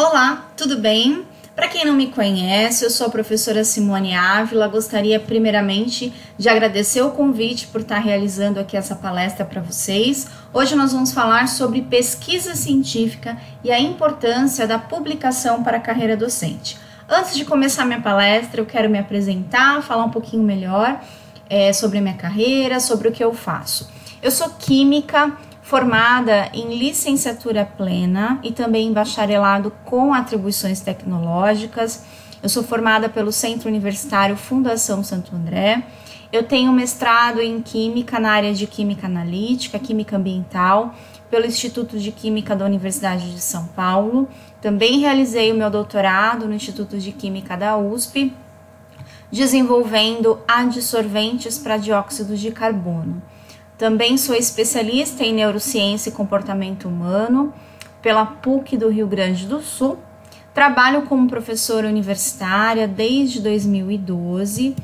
Olá, tudo bem? Para quem não me conhece, eu sou a professora Simone Ávila. Gostaria primeiramente de agradecer o convite por estar realizando aqui essa palestra para vocês. Hoje nós vamos falar sobre pesquisa científica e a importância da publicação para a carreira docente. Antes de começar minha palestra, eu quero me apresentar, falar um pouquinho melhor é, sobre a minha carreira, sobre o que eu faço. Eu sou química formada em licenciatura plena e também em bacharelado com atribuições tecnológicas. Eu sou formada pelo Centro Universitário Fundação Santo André. Eu tenho mestrado em Química na área de Química Analítica, Química Ambiental, pelo Instituto de Química da Universidade de São Paulo. Também realizei o meu doutorado no Instituto de Química da USP, desenvolvendo adsorventes para dióxido de carbono. Também sou especialista em neurociência e comportamento humano pela PUC do Rio Grande do Sul. Trabalho como professora universitária desde 2012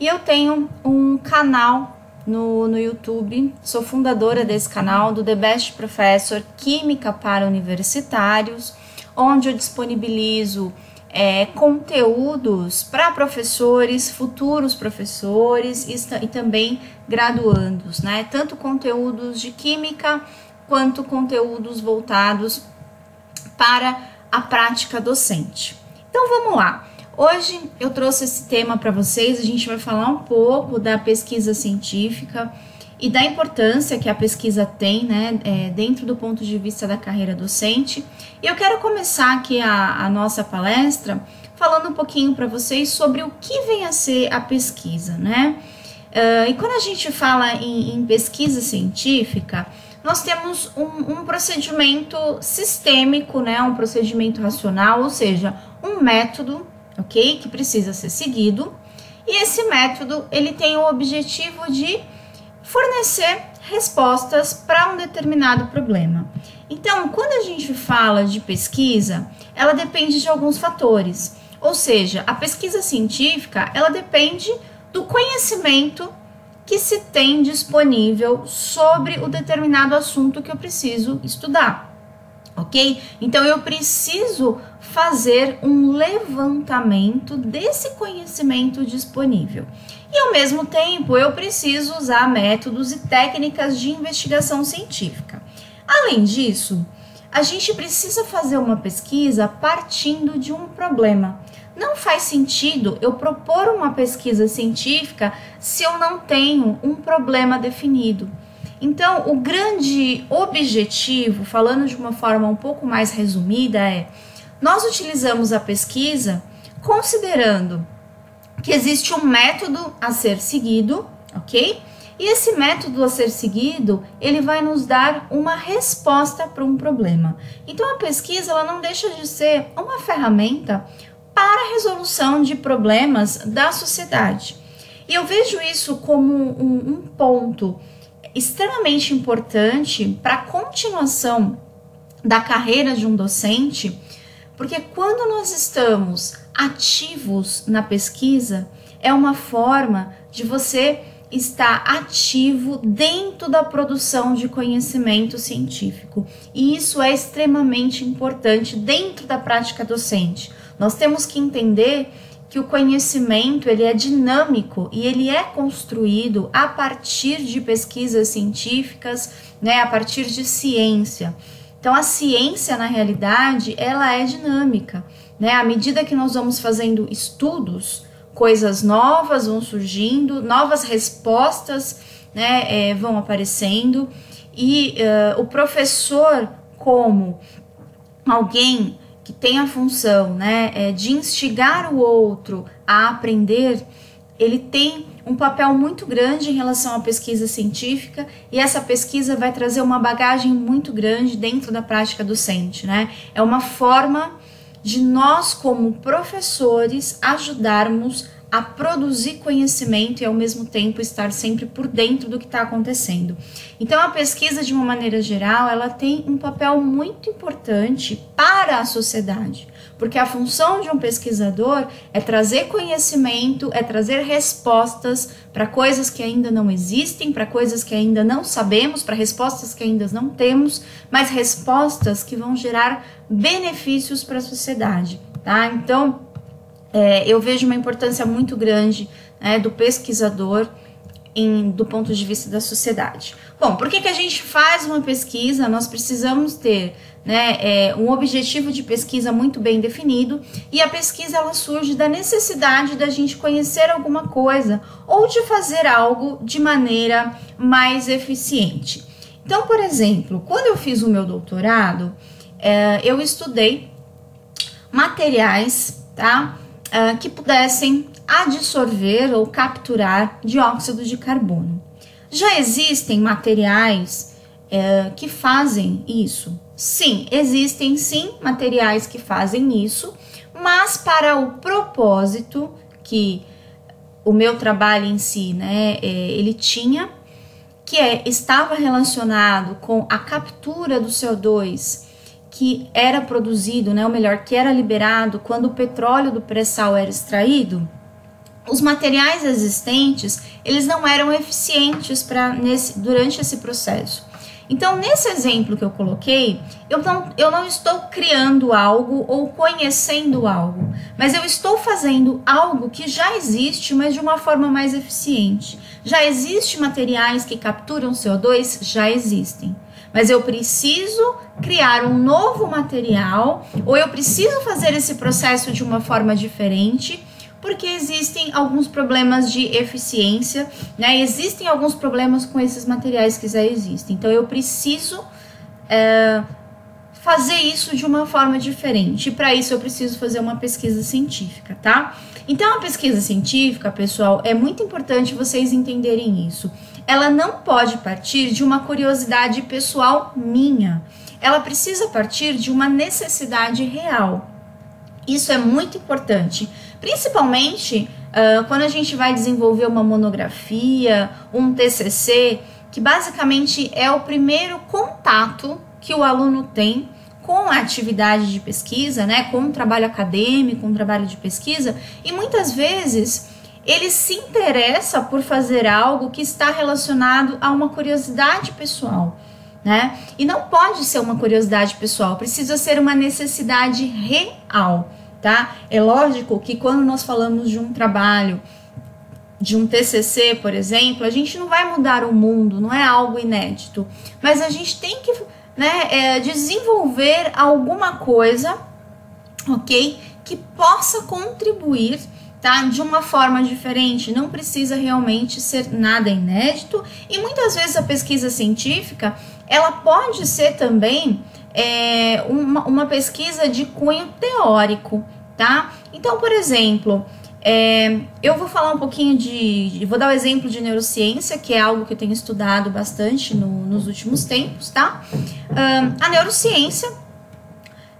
e eu tenho um canal no, no YouTube. Sou fundadora desse canal do The Best Professor Química para Universitários, onde eu disponibilizo é, conteúdos para professores, futuros professores e, e, também graduandos, né? Tanto conteúdos de química quanto conteúdos voltados para a prática docente. Então vamos lá. Hoje eu trouxe esse tema para vocês. A gente vai falar um pouco da pesquisa científica e da importância que a pesquisa tem, né, é, dentro do ponto de vista da carreira docente. E eu quero começar aqui a, a nossa palestra falando um pouquinho para vocês sobre o que vem a ser a pesquisa, né? Uh, e quando a gente fala em, em, pesquisa científica, nós temos um, um procedimento sistêmico, né, um procedimento racional, ou seja, um método, ok, que precisa ser seguido. E esse método ele tem o objetivo de fornecer respostas para um determinado problema. Então, quando a gente fala de pesquisa, ela depende de alguns fatores. Ou seja, a pesquisa científica, ela depende do conhecimento que se tem disponível sobre o determinado assunto que eu preciso estudar. OK? Então eu preciso fazer um levantamento desse conhecimento disponível. E ao mesmo tempo, eu preciso usar métodos e técnicas de investigação científica. Além disso, a gente precisa fazer uma pesquisa partindo de um problema. Não faz sentido eu propor uma pesquisa científica se eu não tenho um problema definido. Então, o grande objetivo, falando de uma forma um pouco mais resumida, é nós utilizamos a pesquisa considerando que existe um método a ser seguido, ok? E esse método a ser seguido, ele vai nos dar uma resposta para um problema. Então a pesquisa ela não deixa de ser uma ferramenta para a resolução de problemas da sociedade. E eu vejo isso como um, um ponto extremamente importante para a continuação da carreira de um docente, porque quando nós estamos ativos na pesquisa, é uma forma de você estar ativo dentro da produção de conhecimento científico. E isso é extremamente importante dentro da prática docente. Nós temos que entender que o conhecimento ele é dinâmico e ele é construído a partir de pesquisas científicas, né, a partir de ciência. Então a ciência na realidade ela é dinâmica, né? À medida que nós vamos fazendo estudos, coisas novas vão surgindo, novas respostas, né, é, vão aparecendo e uh, o professor como alguém que tem a função, né, é, de instigar o outro a aprender, ele tem um papel muito grande em relação à pesquisa científica e essa pesquisa vai trazer uma bagagem muito grande dentro da prática docente, né? É uma forma de nós, como professores, ajudarmos a produzir conhecimento e ao mesmo tempo estar sempre por dentro do que está acontecendo. Então a pesquisa de uma maneira geral, ela tem um papel muito importante para a sociedade, porque a função de um pesquisador é trazer conhecimento, é trazer respostas para coisas que ainda não existem, para coisas que ainda não sabemos, para respostas que ainda não temos, mas respostas que vão gerar benefícios para a sociedade, tá? Então, é, eu vejo uma importância muito grande né, do pesquisador em, do ponto de vista da sociedade. Bom, por que, que a gente faz uma pesquisa? Nós precisamos ter né, é, um objetivo de pesquisa muito bem definido e a pesquisa ela surge da necessidade da gente conhecer alguma coisa ou de fazer algo de maneira mais eficiente. Então, por exemplo, quando eu fiz o meu doutorado, é, eu estudei materiais, tá? uh, que pudessem adsorver ou capturar dióxido de carbono. Já existem materiais uh, que fazem isso? Sim, existem sim materiais que fazem isso, mas para o propósito que o meu trabalho em si, né, é, ele tinha, que é, estava relacionado com a captura do CO2 que era produzido, né, ou melhor, que era liberado quando o petróleo do pré-sal era extraído, os materiais existentes, eles não eram eficientes para durante esse processo. Então, nesse exemplo que eu coloquei, eu não, eu não estou criando algo ou conhecendo algo, mas eu estou fazendo algo que já existe, mas de uma forma mais eficiente. Já existem materiais que capturam CO2? Já existem mas eu preciso criar um novo material ou eu preciso fazer esse processo de uma forma diferente porque existem alguns problemas de eficiência, né? Existem alguns problemas com esses materiais que já existem. Então eu preciso é, fazer isso de uma forma diferente. Para isso eu preciso fazer uma pesquisa científica, tá? Então a pesquisa científica, pessoal, é muito importante vocês entenderem isso ela não pode partir de uma curiosidade pessoal minha. Ela precisa partir de uma necessidade real. Isso é muito importante, principalmente uh, quando a gente vai desenvolver uma monografia, um TCC, que basicamente é o primeiro contato que o aluno tem com a atividade de pesquisa, né, com o trabalho acadêmico, o trabalho de pesquisa, e muitas vezes ele se interessa por fazer algo que está relacionado a uma curiosidade pessoal, né? E não pode ser uma curiosidade pessoal, precisa ser uma necessidade real, tá? É lógico que quando nós falamos de um trabalho, de um TCC, por exemplo, a gente não vai mudar o mundo, não é algo inédito, mas a gente tem que né, é, desenvolver alguma coisa, ok? Que possa contribuir tá? De uma forma diferente, não precisa realmente ser nada inédito e muitas vezes a pesquisa científica ela pode ser também é, uma, uma pesquisa de cunho teórico, tá? Então, por exemplo, é, eu vou falar um pouquinho de. Vou dar o um exemplo de neurociência, que é algo que eu tenho estudado bastante no, nos últimos tempos, tá? A neurociência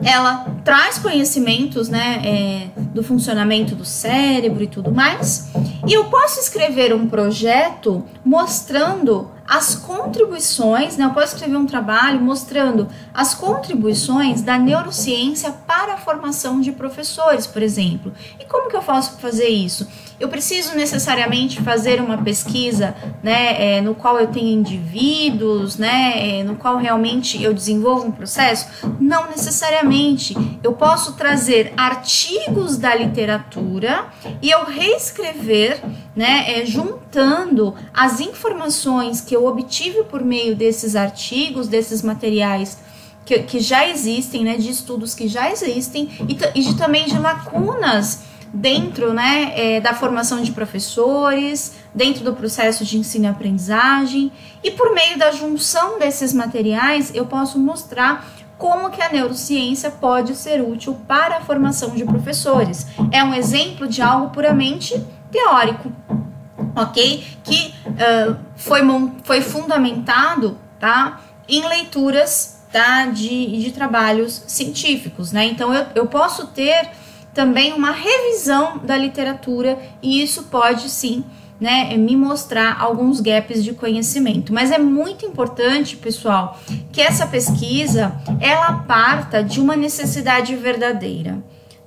ela traz conhecimentos né, é, do funcionamento do cérebro e tudo mais. E eu posso escrever um projeto mostrando as contribuições, né, eu posso escrever um trabalho mostrando as contribuições da neurociência para a formação de professores, por exemplo. E como que eu posso fazer isso? Eu preciso necessariamente fazer uma pesquisa, né, é, no qual eu tenho indivíduos, né, é, no qual realmente eu desenvolvo um processo? Não necessariamente. Eu posso trazer artigos da literatura e eu reescrever, né, é, juntando as informações que eu obtive por meio desses artigos, desses materiais que, que já existem, né, de estudos que já existem e, e de, também de lacunas dentro né, é, da formação de professores, dentro do processo de ensino e aprendizagem, e por meio da junção desses materiais eu posso mostrar como que a neurociência pode ser útil para a formação de professores. É um exemplo de algo puramente teórico, ok? Que uh, foi, foi fundamentado tá, em leituras tá, de, de trabalhos científicos, né? Então eu, eu posso ter também uma revisão da literatura e isso pode sim né, me mostrar alguns gaps de conhecimento. Mas é muito importante, pessoal, que essa pesquisa ela parta de uma necessidade verdadeira.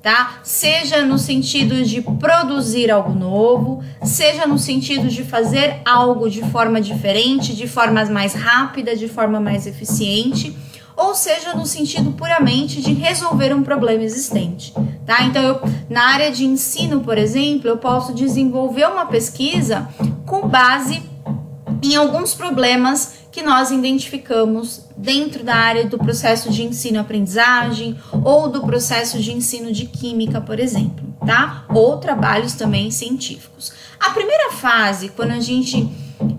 Tá? Seja no sentido de produzir algo novo, seja no sentido de fazer algo de forma diferente, de forma mais rápida, de forma mais eficiente, ou seja no sentido puramente de resolver um problema existente, tá? Então, eu, na área de ensino, por exemplo, eu posso desenvolver uma pesquisa com base em alguns problemas que nós identificamos dentro da área do processo de ensino-aprendizagem ou do processo de ensino de química, por exemplo, tá? Ou trabalhos também científicos. A primeira fase, quando a gente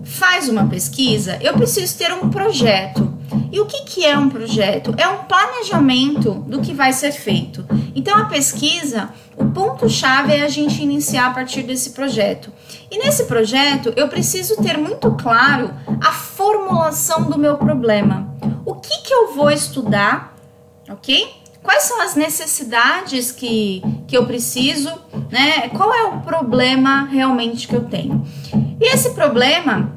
faz uma pesquisa, eu preciso ter um projeto. E o que, que é um projeto? É um planejamento do que vai ser feito. Então, a pesquisa, o ponto-chave é a gente iniciar a partir desse projeto. E nesse projeto, eu preciso ter muito claro a formulação do meu problema. O que, que eu vou estudar, ok? Quais são as necessidades que, que eu preciso, né? Qual é o problema realmente que eu tenho? E esse problema,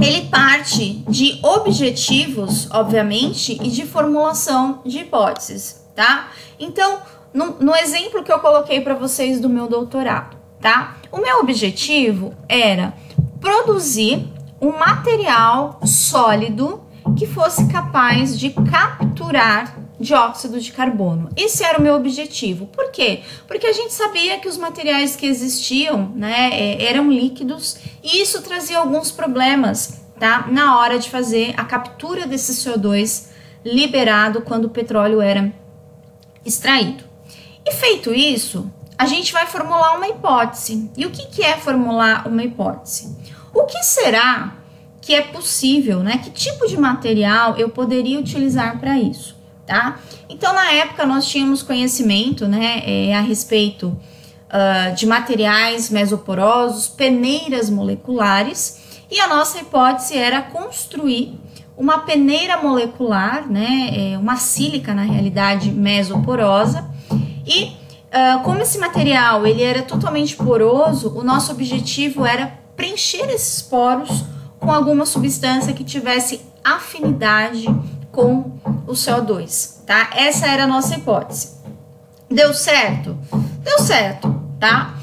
ele parte de objetivos, obviamente, e de formulação de hipóteses, tá? Então, no, no exemplo que eu coloquei para vocês do meu doutorado, tá? O meu objetivo era produzir um material sólido que fosse capaz de capturar dióxido de carbono. Esse era o meu objetivo. Por quê? Porque a gente sabia que os materiais que existiam, né, é, eram líquidos e isso trazia alguns problemas, tá? Na hora de fazer a captura desse CO2 liberado quando o petróleo era extraído. E feito isso, a gente vai formular uma hipótese. E o que, que é formular uma hipótese? O que será que é possível, né? Que tipo de material eu poderia utilizar para isso, tá? Então, na época, nós tínhamos conhecimento, né, é, a respeito uh, de materiais mesoporosos, peneiras moleculares, e a nossa hipótese era construir uma peneira molecular, né, é, uma sílica, na realidade, mesoporosa, e uh, como esse material ele era totalmente poroso, o nosso objetivo era preencher esses poros com alguma substância que tivesse afinidade com o CO2, tá? Essa era a nossa hipótese. Deu certo? Deu certo, tá?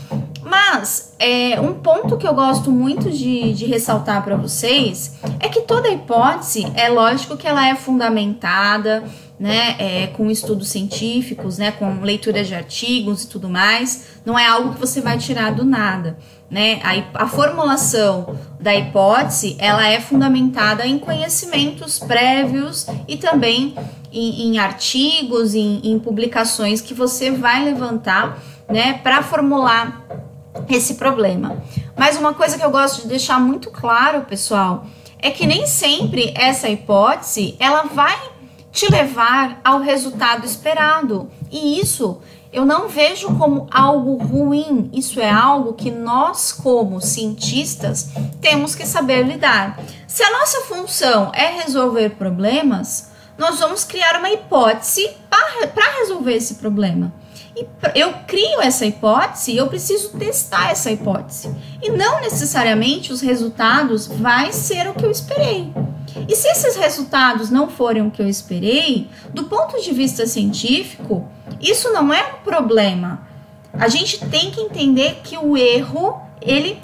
Mas é, um ponto que eu gosto muito de, de ressaltar para vocês é que toda hipótese é lógico que ela é fundamentada, né, é, com estudos científicos, né, com leitura de artigos e tudo mais, não é algo que você vai tirar do nada, né? A, a formulação da hipótese, ela é fundamentada em conhecimentos prévios e também em, em artigos, em, em publicações que você vai levantar, né, para formular esse problema. Mas uma coisa que eu gosto de deixar muito claro, pessoal, é que nem sempre essa hipótese ela vai te levar ao resultado esperado. E isso eu não vejo como algo ruim, isso é algo que nós, como cientistas, temos que saber lidar. Se a nossa função é resolver problemas, nós vamos criar uma hipótese para resolver esse problema. E eu crio essa hipótese e eu preciso testar essa hipótese. E não necessariamente os resultados vai ser o que eu esperei. E se esses resultados não forem o que eu esperei, do ponto de vista científico, isso não é um problema. A gente tem que entender que o erro, ele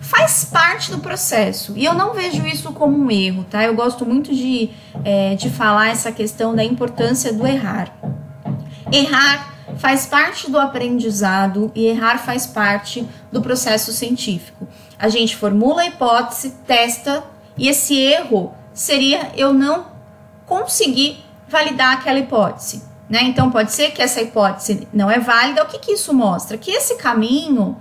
faz parte do processo. E eu não vejo isso como um erro, tá? Eu gosto muito de, é, de falar essa questão da importância do errar. Errar faz parte do aprendizado e errar faz parte do processo científico. A gente formula a hipótese, testa e esse erro seria eu não conseguir validar aquela hipótese. Né? Então pode ser que essa hipótese não é válida. O que, que isso mostra? Que esse caminho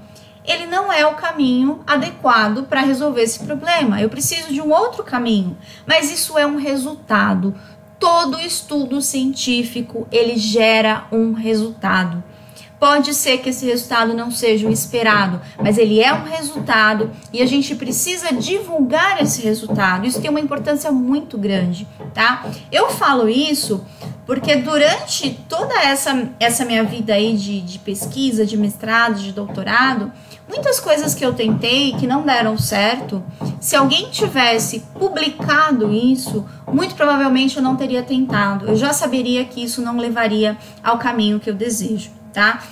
ele não é o caminho adequado para resolver esse problema. Eu preciso de um outro caminho. Mas isso é um resultado. Todo estudo científico ele gera um resultado. Pode ser que esse resultado não seja o esperado, mas ele é um resultado e a gente precisa divulgar esse resultado. Isso tem uma importância muito grande, tá? Eu falo isso Porque durante toda essa, essa minha vida aí de, de pesquisa, de mestrado, de doutorado, muitas coisas que eu tentei que não deram certo, se alguém tivesse publicado isso, muito provavelmente eu não teria tentado. Eu já saberia que isso não levaria ao caminho que eu desejo, tá?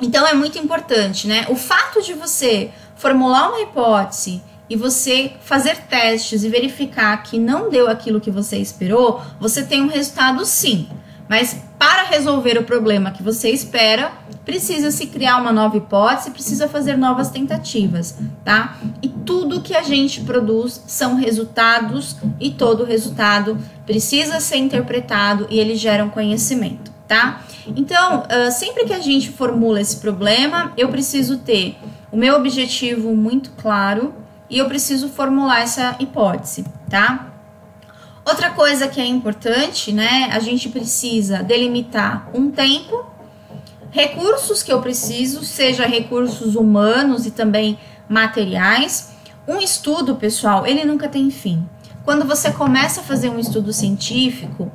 Então é muito importante, né? O fato de você formular uma hipótese e você fazer testes e verificar que não deu aquilo que você esperou, você tem um resultado sim. Mas para resolver o problema que você espera, precisa se criar uma nova hipótese, precisa fazer novas tentativas, tá? E tudo que a gente produz são resultados e todo resultado precisa ser interpretado e eles geram conhecimento, tá? Então, uh, sempre que a gente formula esse problema, eu preciso ter o meu objetivo muito claro e eu preciso formular essa hipótese, tá? Outra coisa que é importante, né? A gente precisa delimitar um tempo, recursos que eu preciso, seja recursos humanos e também materiais. Um estudo, pessoal, ele nunca tem fim. Quando você começa a fazer um estudo científico,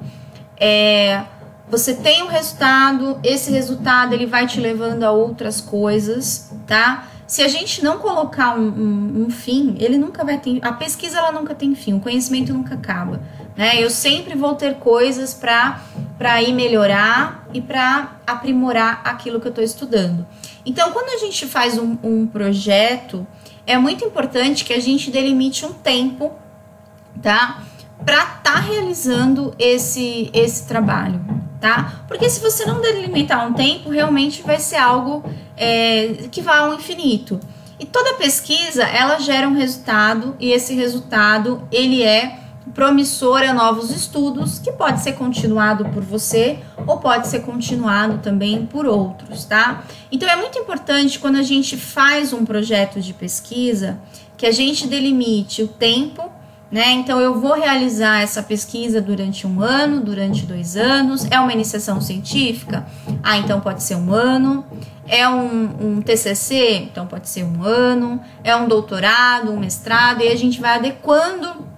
é, você tem um resultado, esse resultado ele vai te levando a outras coisas, tá? se a gente não colocar um, um, um, fim, ele nunca vai ter. A pesquisa ela nunca tem fim, o conhecimento nunca acaba. Né? Eu sempre vou ter coisas para ir melhorar e para aprimorar aquilo que eu estou estudando. Então, quando a gente faz um, um projeto, é muito importante que a gente delimite um tempo, tá? Para estar tá realizando esse, esse trabalho tá? Porque se você não delimitar um tempo, realmente vai ser algo é, que vai ao infinito. E toda pesquisa, ela gera um resultado e esse resultado, ele é promissor a novos estudos, que pode ser continuado por você ou pode ser continuado também por outros, tá? Então é muito importante quando a gente faz um projeto de pesquisa que a gente delimite o tempo né? Então, eu vou realizar essa pesquisa durante um ano, durante dois anos. É uma iniciação científica? Ah, então pode ser um ano. É um, um TCC? Então pode ser um ano. É um doutorado, um mestrado, e a gente vai adequando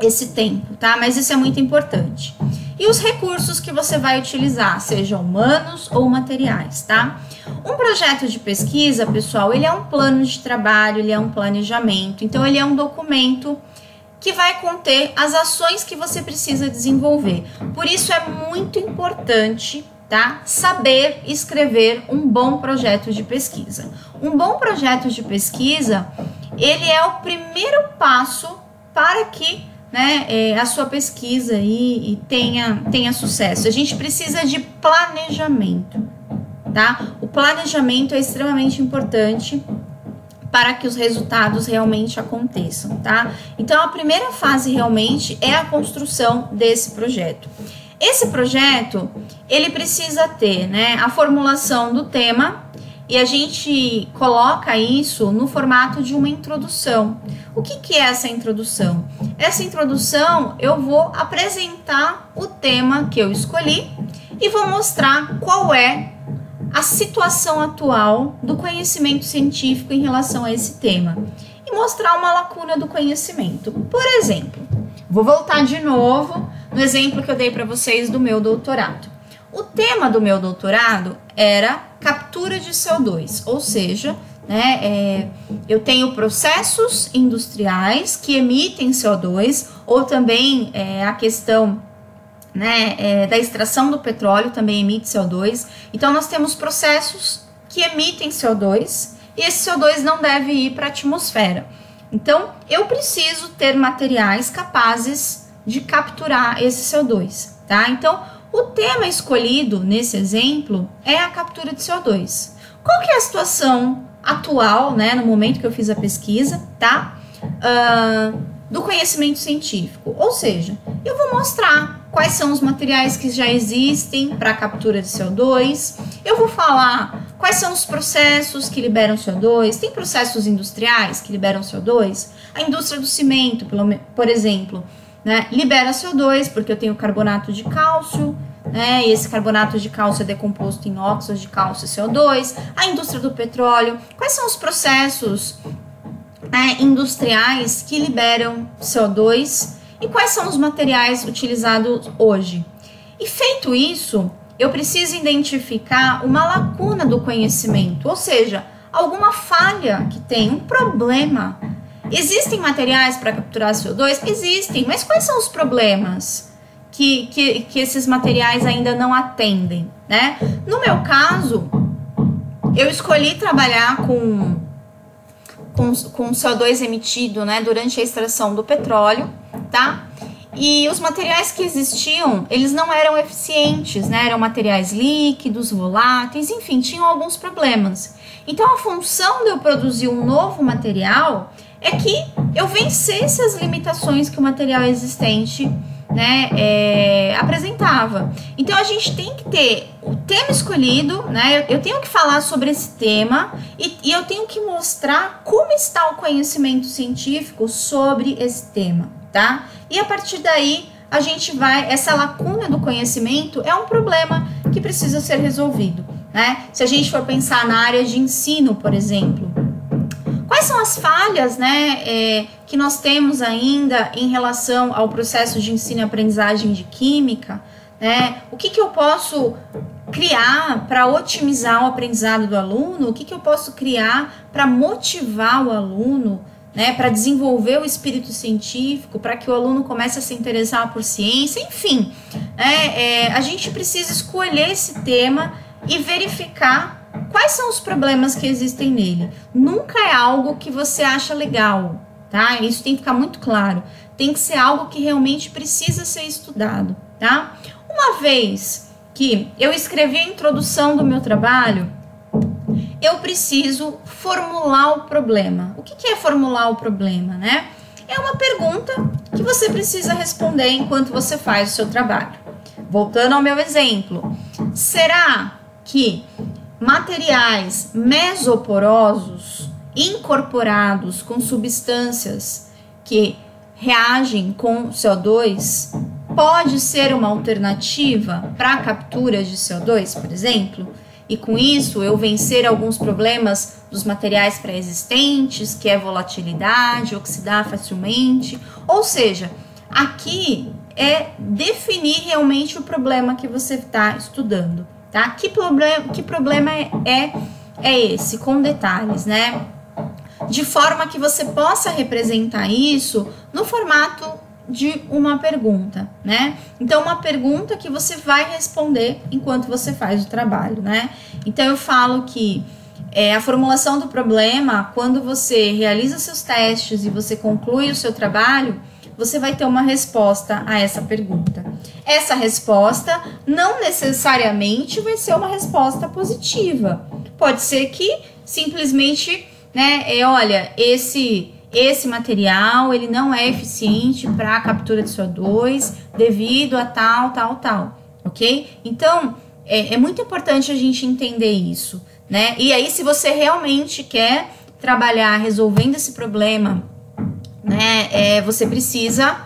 esse tempo, tá? Mas isso é muito importante. E os recursos que você vai utilizar, sejam humanos ou materiais, tá? Um projeto de pesquisa, pessoal, ele é um plano de trabalho, ele é um planejamento, então ele é um documento que vai conter as ações que você precisa desenvolver. Por isso é muito importante tá? Saber escrever um bom projeto de pesquisa. Um bom projeto de pesquisa, ele é o primeiro passo para que né, é, a sua pesquisa e, e tenha, tenha sucesso. A gente precisa de planejamento, tá? O planejamento é extremamente importante para que os resultados realmente aconteçam, tá? Então a primeira fase realmente é a construção desse projeto. Esse projeto, ele precisa ter, né, a formulação do tema e a gente coloca isso no formato de uma introdução. O que, que é essa introdução? Essa introdução eu vou apresentar o tema que eu escolhi e vou mostrar qual é a situação atual do conhecimento científico em relação a esse tema e mostrar uma lacuna do conhecimento. Por exemplo, vou voltar de novo no exemplo que eu dei para vocês do meu doutorado. O tema do meu doutorado era captura de CO2, ou seja, né, é, eu tenho processos industriais que emitem CO2, ou também é, a questão né, é, da extração do petróleo também emite CO2. Então, nós temos processos que emitem CO2 e esse CO2 não deve ir para a atmosfera. Então, eu preciso ter materiais capazes de capturar esse CO2, tá? Então, o tema escolhido nesse exemplo é a captura de CO2. Qual que é a situação atual, né, no momento que eu fiz a pesquisa, tá? Uh, do conhecimento científico. Ou seja, eu vou mostrar quais são os materiais que já existem para captura de CO2. Eu vou falar quais são os processos que liberam CO2. Tem processos industriais que liberam CO2? A indústria do cimento, por exemplo, né, libera CO2 porque eu tenho carbonato de cálcio, né, e esse carbonato de cálcio é decomposto em óxidos de cálcio e CO2. A indústria do petróleo, quais são os processos né, industriais que liberam CO2 e quais são os materiais utilizados hoje? E feito isso, eu preciso identificar uma lacuna do conhecimento, ou seja, alguma falha que tem, um problema. Existem materiais para capturar CO2? Existem, mas quais são os problemas que, que, que esses materiais ainda não atendem? Né? No meu caso, eu escolhi trabalhar com, com, com CO2 emitido né, durante a extração do petróleo, tá? E os materiais que existiam, eles não eram eficientes, né? Eram materiais líquidos, voláteis, enfim, tinham alguns problemas. Então a função de eu produzir um novo material é que eu vencesse as limitações que o material existente né, é, apresentava. Então a gente tem que ter o tema escolhido, né? Eu, eu tenho que falar sobre esse tema e, e, eu tenho que mostrar como está o conhecimento científico sobre esse tema, tá? E a partir daí a gente vai. Essa lacuna do conhecimento é um problema que precisa ser resolvido. Né? Se a gente for pensar na área de ensino, por exemplo, quais são as falhas né, é, que nós temos ainda em relação ao processo de ensino e aprendizagem de química? Né? O que, que eu posso criar para otimizar o aprendizado do aluno? O que, que eu posso criar para motivar o aluno? Né, para desenvolver o espírito científico, para que o aluno comece a se interessar por ciência, enfim, né, é, a gente precisa escolher esse tema e verificar quais são os problemas que existem nele. Nunca é algo que você acha legal, tá? Isso tem que ficar muito claro. Tem que ser algo que realmente precisa ser estudado, tá? Uma vez que eu escrevi a introdução do meu trabalho, eu preciso formular o problema. O que é formular o problema, né? É uma pergunta que você precisa responder enquanto você faz o seu trabalho. Voltando ao meu exemplo, será que materiais mesoporosos incorporados com substâncias que reagem com CO2 pode ser uma alternativa para a captura de CO2, por exemplo? E com isso eu vencer alguns problemas dos materiais pré-existentes, que é volatilidade, oxidar facilmente. Ou seja, aqui é definir realmente o problema que você está estudando tá? Que problema, que problema é, é, é esse? Com detalhes, né? De forma que você possa representar isso no formato de uma pergunta, né? Então, uma pergunta que você vai responder enquanto você faz o trabalho, né? Então, eu falo que é, a formulação do problema, quando você realiza seus testes e você conclui o seu trabalho, você vai ter uma resposta a essa pergunta. Essa resposta não necessariamente vai ser uma resposta positiva. Pode ser que simplesmente, né, é, olha, esse esse material ele não é eficiente para a captura de CO2 devido a tal, tal, tal, ok? Então é, é muito importante a gente entender isso, né? E aí, se você realmente quer trabalhar resolvendo esse problema né? É, você precisa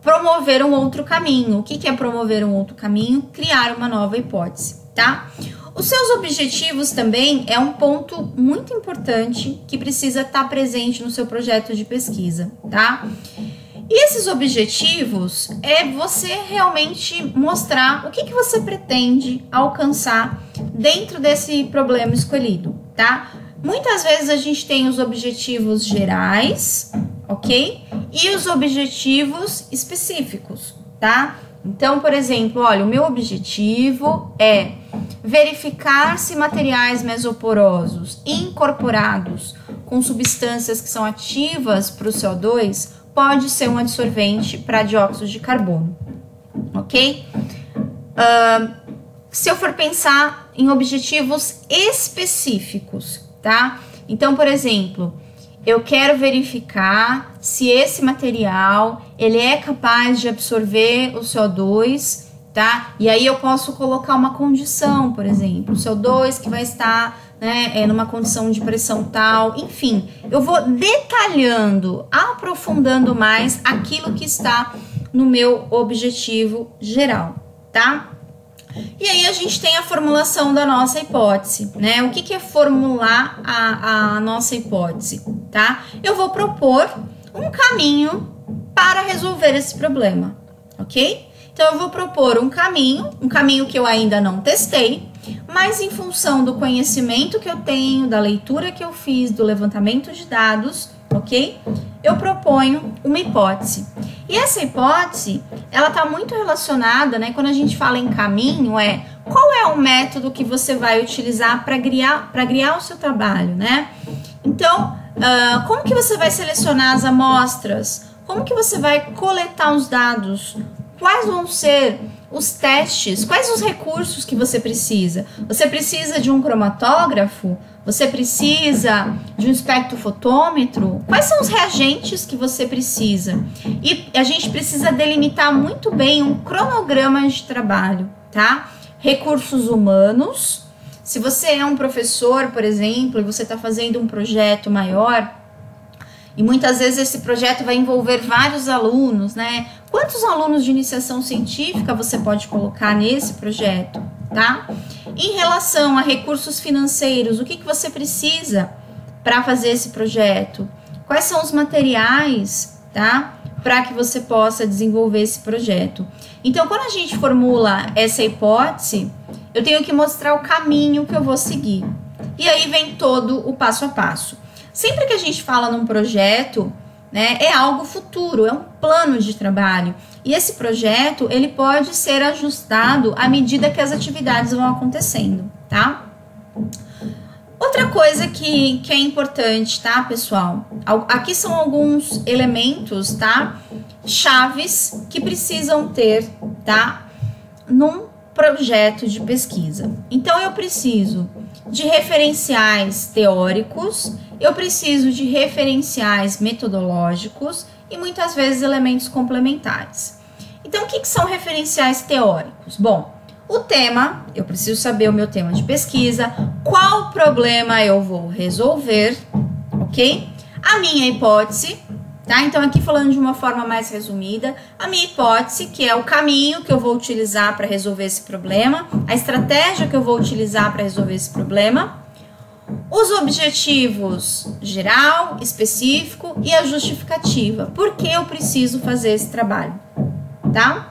promover um outro caminho. O que, que é promover um outro caminho? Criar uma nova hipótese, tá? Os seus objetivos também é um ponto muito importante que precisa estar presente no seu projeto de pesquisa, tá? E esses objetivos é você realmente mostrar o que, que você pretende alcançar dentro desse problema escolhido, tá? Muitas vezes a gente tem os objetivos gerais, ok? E os objetivos específicos, tá? Então, por exemplo, olha, o meu objetivo é verificar se materiais mesoporosos incorporados com substâncias que são ativas para o CO2 pode ser um adsorvente para dióxido de carbono, ok? Uh, se eu for pensar em objetivos específicos, tá? Então, por exemplo, eu quero verificar se esse material ele é capaz de absorver o CO2, tá? E aí eu posso colocar uma condição, por exemplo, o CO2 que vai estar né, é, numa condição de pressão tal, enfim, eu vou detalhando, aprofundando mais aquilo que está no meu objetivo geral, tá? E aí a gente tem a formulação da nossa hipótese, né? O que, que é formular a, a nossa hipótese, tá? Eu vou propor um caminho para resolver esse problema, ok? Então eu vou propor um caminho, um caminho que eu ainda não testei, mas em função do conhecimento que eu tenho, da leitura que eu fiz, do levantamento de dados, ok? Eu proponho uma hipótese. E essa hipótese, ela está muito relacionada, né? Quando a gente fala em caminho, é qual é o método que você vai utilizar para criar, para criar o seu trabalho, né? Então, uh, como que você vai selecionar as amostras? Como que você vai coletar os dados? Quais vão ser os testes? Quais os recursos que você precisa? Você precisa de um cromatógrafo? Você precisa de um espectrofotômetro? Quais são os reagentes que você precisa? E a gente precisa delimitar muito bem um cronograma de trabalho, tá? Recursos humanos. Se você é um professor, por exemplo, e você está fazendo um projeto maior, e muitas vezes esse projeto vai envolver vários alunos, né? Quantos alunos de iniciação científica você pode colocar nesse projeto, tá? Em relação a recursos financeiros, o que, que você precisa para fazer esse projeto? Quais são os materiais, tá? Para que você possa desenvolver esse projeto. Então, quando a gente formula essa hipótese, eu tenho que mostrar o caminho que eu vou seguir. E aí vem todo o passo a passo. Sempre que a gente fala num projeto, né, é algo futuro, é um plano de trabalho. E esse projeto, ele pode ser ajustado à medida que as atividades vão acontecendo, tá? Outra coisa que, que é importante, tá, pessoal? Aqui são alguns elementos, tá? Chaves que precisam ter, tá? Num projeto de pesquisa. Então, eu preciso de referenciais teóricos, eu preciso de referenciais metodológicos e muitas vezes elementos complementares. Então, o que, que são referenciais teóricos? Bom, o tema, eu preciso saber o meu tema de pesquisa, qual problema eu vou resolver, ok? A minha hipótese, tá? Então, aqui falando de uma forma mais resumida, a minha hipótese, que é o caminho que eu vou utilizar para resolver esse problema, a estratégia que eu vou utilizar para resolver esse problema, os objetivos geral, específico e a justificativa. Por que eu preciso fazer esse trabalho, tá?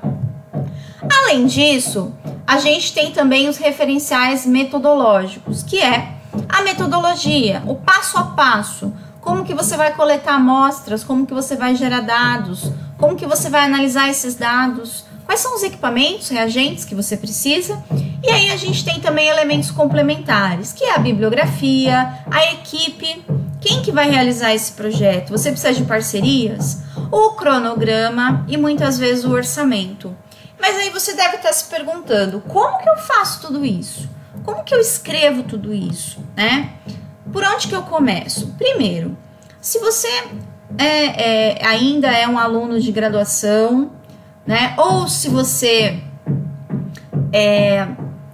Além disso, a gente tem também os referenciais metodológicos, que é a metodologia, o passo a passo, como que você vai coletar amostras, como que você vai gerar dados, como que você vai analisar esses dados, quais são os equipamentos, reagentes que você precisa. E aí a gente tem também elementos complementares, que é a bibliografia, a equipe, quem que vai realizar esse projeto? Você precisa de parcerias, o cronograma e muitas vezes o orçamento. Mas aí você deve estar se perguntando, como que eu faço tudo isso? Como que eu escrevo tudo isso, né? Por onde que eu começo? Primeiro, se você é, é, ainda é um aluno de graduação, né? Ou se você é,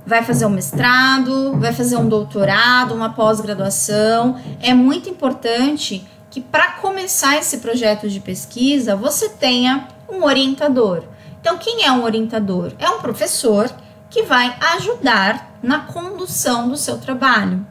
vai fazer um mestrado, vai fazer um doutorado, uma pós-graduação, é muito importante que para começar esse projeto de pesquisa você tenha um orientador. Então, quem é um orientador? É um professor que vai ajudar na condução do seu trabalho.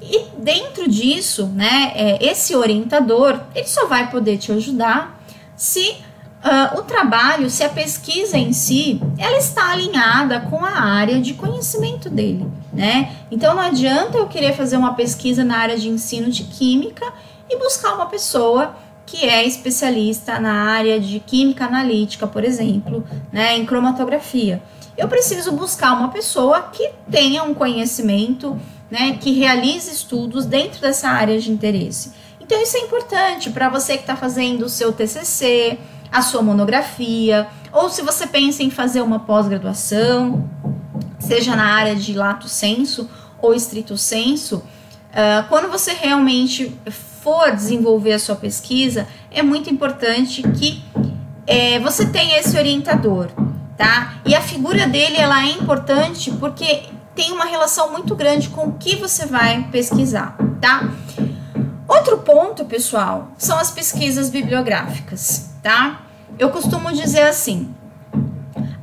E dentro disso, né, é, esse orientador, ele só vai poder te ajudar se uh, o trabalho, se a pesquisa em si, ela está alinhada com a área de conhecimento dele, né? Então não adianta eu querer fazer uma pesquisa na área de ensino de química e buscar uma pessoa que é especialista na área de química analítica, por exemplo, né, em cromatografia. Eu preciso buscar uma pessoa que tenha um conhecimento, né, que realize estudos dentro dessa área de interesse. Então isso é importante para você que está fazendo o seu TCC, a sua monografia, ou se você pensa em fazer uma pós-graduação, seja na área de lato senso ou estrito senso, uh, quando você realmente for desenvolver a sua pesquisa, é muito importante que é, você tenha esse orientador, tá? E a figura dele ela é importante porque tem uma relação muito grande com o que você vai pesquisar, tá? Outro ponto, pessoal, são as pesquisas bibliográficas, tá? Eu costumo dizer assim: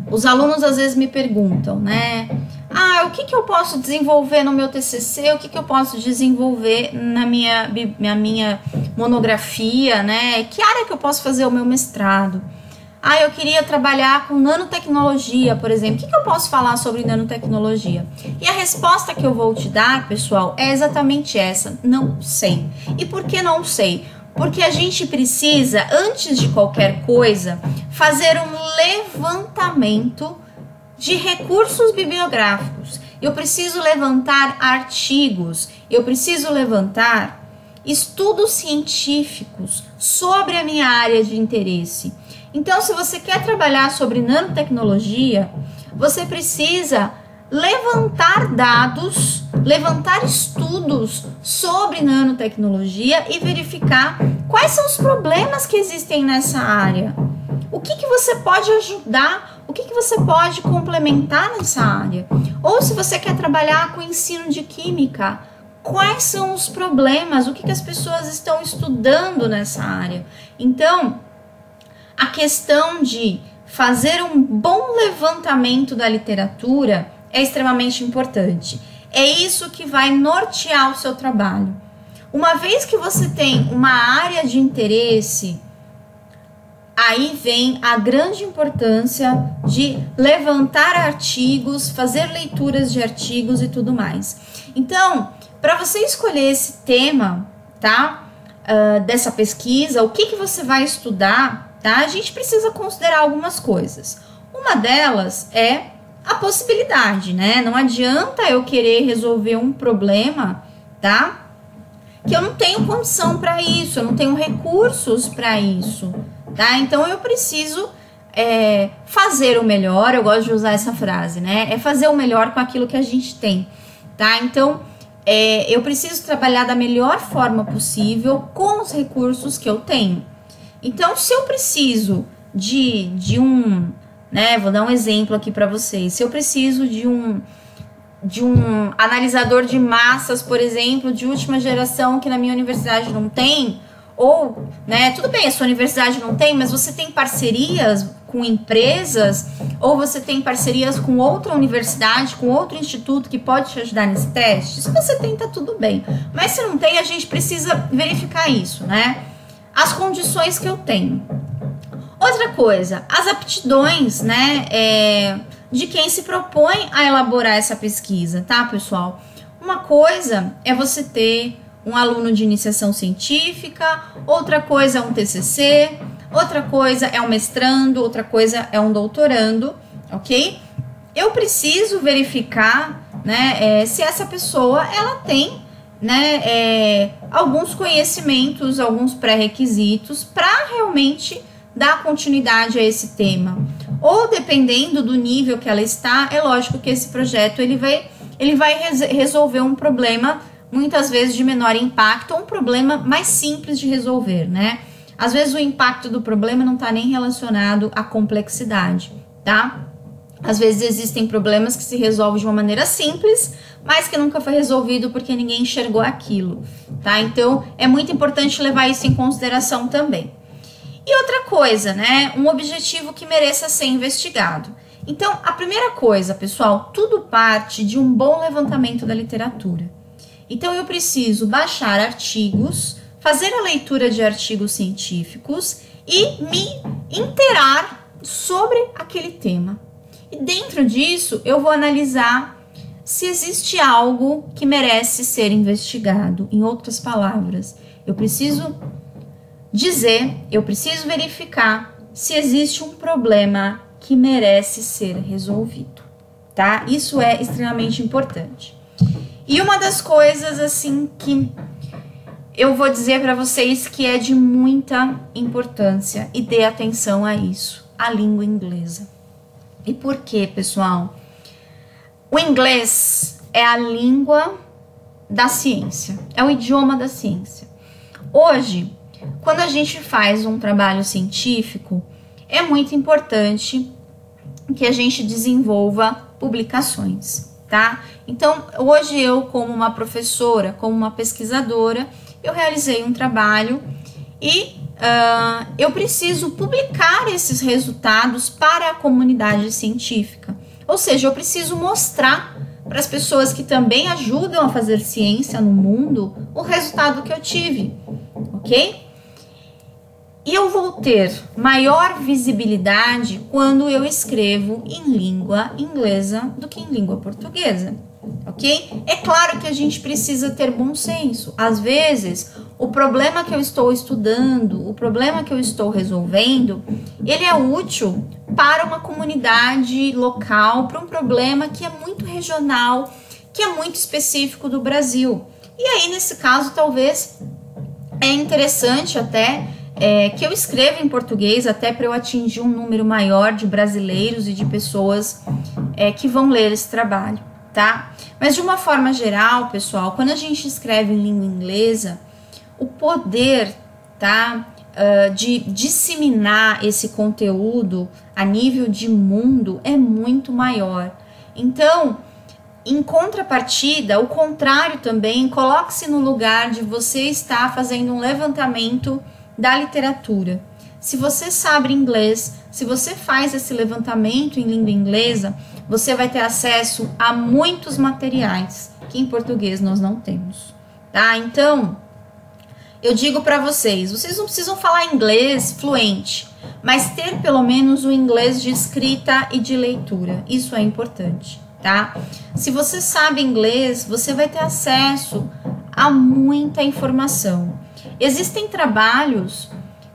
os alunos às vezes me perguntam, né? Ah, o que, que eu posso desenvolver no meu TCC? O que, que eu posso desenvolver na minha, na minha monografia, né? Que área que eu posso fazer o meu mestrado? Ah, eu queria trabalhar com nanotecnologia, por exemplo. O que, eu posso falar sobre nanotecnologia? E a resposta que eu vou te dar, pessoal, é exatamente essa: não sei. E por que não sei? Porque a gente precisa, antes de qualquer coisa, fazer um levantamento de recursos bibliográficos. Eu preciso levantar artigos, eu preciso levantar estudos científicos sobre a minha área de interesse. Então, se você quer trabalhar sobre nanotecnologia, você precisa levantar dados, levantar estudos sobre nanotecnologia e verificar quais são os problemas que existem nessa área. O que, que você pode ajudar? O que, que você pode complementar nessa área? Ou se você quer trabalhar com ensino de química, quais são os problemas? O que, que as pessoas estão estudando nessa área? Então, a questão de fazer um bom levantamento da literatura é extremamente importante. É isso que vai nortear o seu trabalho. Uma vez que você tem uma área de interesse, aí vem a grande importância de levantar artigos, fazer leituras de artigos e tudo mais. Então, para você escolher esse tema, tá? Uh, dessa pesquisa, o que, que você vai estudar, tá? A gente precisa considerar algumas coisas. Uma delas é a possibilidade, né? Não adianta eu querer resolver um problema, tá? Que eu não tenho condição para isso, eu não tenho recursos para isso, tá? Então eu preciso é, fazer o melhor. Eu gosto de usar essa frase, né? É fazer o melhor com aquilo que a gente tem, tá? Então é, eu preciso trabalhar da melhor forma possível com os recursos que eu tenho. Então, se eu preciso de, de um, né, vou dar um exemplo aqui para vocês. Se eu preciso de um de um analisador de massas, por exemplo, de última geração que na minha universidade não tem, ou, né, tudo bem, a sua universidade não tem, mas você tem parcerias com empresas, ou você tem parcerias com outra universidade, com outro instituto que pode te ajudar nesse teste? Se você tem, tá tudo bem. Mas se não tem, a gente precisa verificar isso, né? As condições que eu tenho. Outra coisa, as aptidões, né, é, de quem se propõe a elaborar essa pesquisa, tá, pessoal? Uma coisa é você ter um aluno de iniciação científica, outra coisa é um TCC, outra coisa é um mestrando, outra coisa é um doutorando, ok? Eu preciso verificar, né, é, se essa pessoa ela tem né, é, alguns conhecimentos, alguns pré-requisitos para realmente dar continuidade a esse tema. Ou dependendo do nível que ela está, é lógico que esse projeto ele vai, ele vai res resolver um problema muitas vezes de menor impacto ou um problema mais simples de resolver, né? Às vezes o impacto do problema não está nem relacionado à complexidade, tá? Às vezes existem problemas que se resolvem de uma maneira simples, mas que nunca foi resolvido porque ninguém enxergou aquilo, tá? Então é muito importante levar isso em consideração também. E outra coisa, né? Um objetivo que mereça ser investigado. Então, a primeira coisa, pessoal, tudo parte de um bom levantamento da literatura. Então, eu preciso baixar artigos, fazer a leitura de artigos científicos e me interar sobre aquele tema. E dentro disso, eu vou analisar se existe algo que merece ser investigado. Em outras palavras, eu preciso dizer, eu preciso verificar se existe um problema que merece ser resolvido, tá? Isso é extremamente importante. E uma das coisas assim que eu vou dizer para vocês que é de muita importância e dê atenção a isso, a língua inglesa. E por quê, pessoal? O inglês é a língua da ciência, é o idioma da ciência. Hoje, quando a gente faz um trabalho científico, é muito importante que a gente desenvolva publicações, tá? Então, hoje eu, como uma professora, como uma pesquisadora, eu realizei um trabalho e uh, eu preciso publicar esses resultados para a comunidade científica. Ou seja, eu preciso mostrar para as pessoas que também ajudam a fazer ciência no mundo o resultado que eu tive, ok? E eu vou ter maior visibilidade quando eu escrevo em língua inglesa do que em língua portuguesa, ok? É claro que a gente precisa ter bom senso. Às vezes, o problema que eu estou estudando, o problema que eu estou resolvendo, ele é útil para uma comunidade local, para um problema que é muito regional, que é muito específico do Brasil. E aí, nesse caso, talvez é interessante até é, que eu escreva em português, até para eu atingir um número maior de brasileiros e de pessoas é, que vão ler esse trabalho, tá? Mas de uma forma geral, pessoal, quando a gente escreve em língua inglesa, o poder, tá? Uh, de disseminar esse conteúdo a nível de mundo é muito maior. Então, em contrapartida, o contrário também, coloque-se no lugar de você estar fazendo um levantamento da literatura. Se você sabe inglês, se você faz esse levantamento em língua inglesa, você vai ter acesso a muitos materiais que em português nós não temos, tá? Então, eu digo para vocês, vocês não precisam falar inglês fluente, mas ter pelo menos o inglês de escrita e de leitura. Isso é importante, tá? Se você sabe inglês, você vai ter acesso a muita informação. Existem trabalhos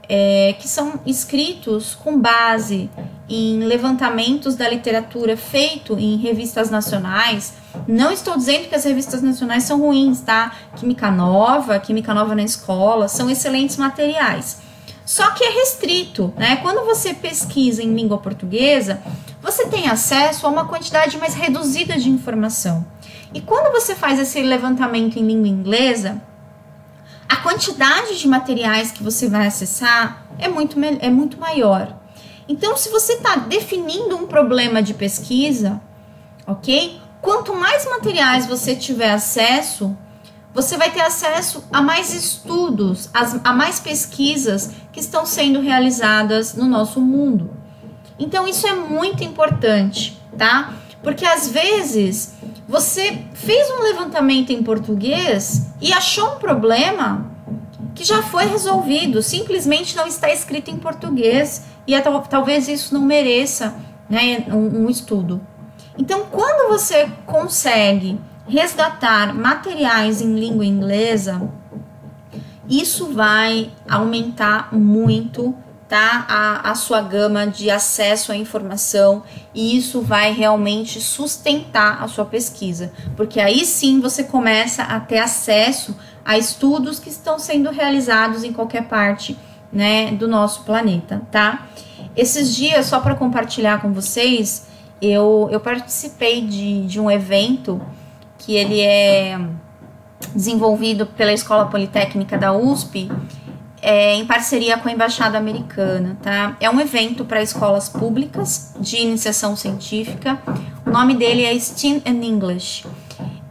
é, que são escritos com base em levantamentos da literatura feito em revistas nacionais. Não estou dizendo que as revistas nacionais são ruins, tá? Química Nova, Química Nova na Escola, são excelentes materiais. Só que é restrito, né? Quando você pesquisa em língua portuguesa, você tem acesso a uma quantidade mais reduzida de informação. E quando você faz esse levantamento em língua inglesa, a quantidade de materiais que você vai acessar é muito, é muito maior. Então, se você está definindo um problema de pesquisa, ok? Quanto mais materiais você tiver acesso, você vai ter acesso a mais estudos, a, mais pesquisas que estão sendo realizadas no nosso mundo. Então, isso é muito importante, tá? Porque às vezes você fez um levantamento em português e achou um problema que já foi resolvido, simplesmente não está escrito em português e é, talvez isso não mereça né, um, um estudo. Então, quando você consegue resgatar materiais em língua inglesa, isso vai aumentar muito tá? A, a sua gama de acesso à informação e isso vai realmente sustentar a sua pesquisa, porque aí sim você começa a ter acesso a estudos que estão sendo realizados em qualquer parte, né, do nosso planeta, tá? Esses dias, só para compartilhar com vocês, eu, eu participei de, de um evento que ele é desenvolvido pela Escola Politécnica da USP é, em parceria com a Embaixada Americana, tá? É um evento para escolas públicas de iniciação científica. O nome dele é STEAM and English.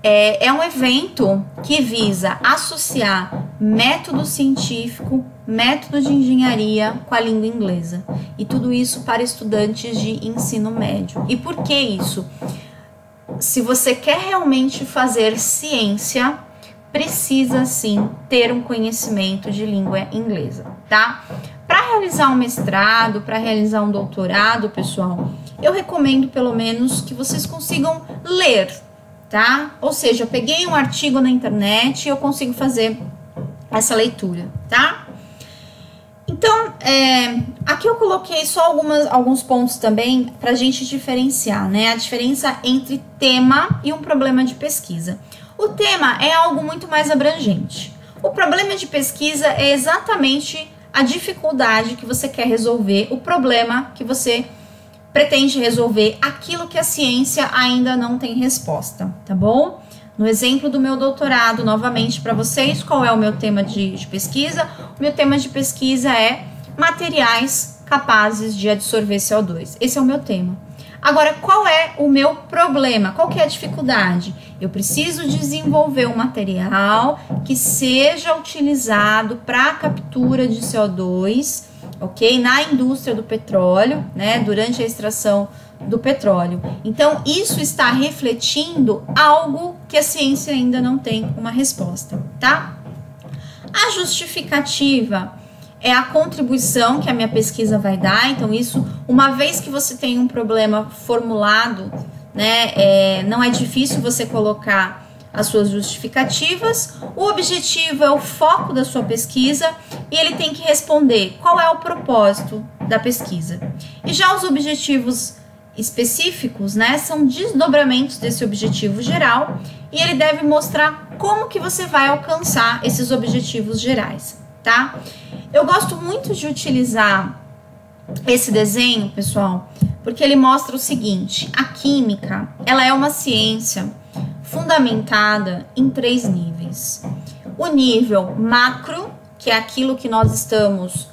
É, é um evento que visa associar método científico, método de engenharia com a língua inglesa. E tudo isso para estudantes de ensino médio. E por que isso? Se você quer realmente fazer ciência, precisa sim ter um conhecimento de língua inglesa, tá? Para realizar um mestrado, para realizar um doutorado, pessoal, eu recomendo pelo menos que vocês consigam ler, tá? Ou seja, eu peguei um artigo na internet e eu consigo fazer essa leitura, tá? Então, é, aqui eu coloquei só algumas, alguns pontos também para a gente diferenciar, né? A diferença entre tema e um problema de pesquisa. O tema é algo muito mais abrangente. O problema de pesquisa é exatamente a dificuldade que você quer resolver, o problema que você pretende resolver, aquilo que a ciência ainda não tem resposta, tá bom? No exemplo do meu doutorado, novamente para vocês, qual é o meu tema de, de pesquisa? O meu tema de pesquisa é materiais capazes de absorver CO2. Esse é o meu tema. Agora, qual é o meu problema? Qual que é a dificuldade? Eu preciso desenvolver um material que seja utilizado para captura de CO2, ok? Na indústria do petróleo, né? Durante a extração do petróleo. Então, isso está refletindo algo que a ciência ainda não tem uma resposta, tá? A justificativa é a contribuição que a minha pesquisa vai dar. Então, isso, uma vez que você tem um problema formulado, né, é, não é difícil você colocar as suas justificativas. O objetivo é o foco da sua pesquisa e ele tem que responder qual é o propósito da pesquisa. E já os objetivos específicos, né, são desdobramentos desse objetivo geral e ele deve mostrar como que você vai alcançar esses objetivos gerais, tá? Eu gosto muito de utilizar esse desenho, pessoal, porque ele mostra o seguinte: a química, ela é uma ciência fundamentada em três níveis. O nível macro, que é aquilo que nós estamos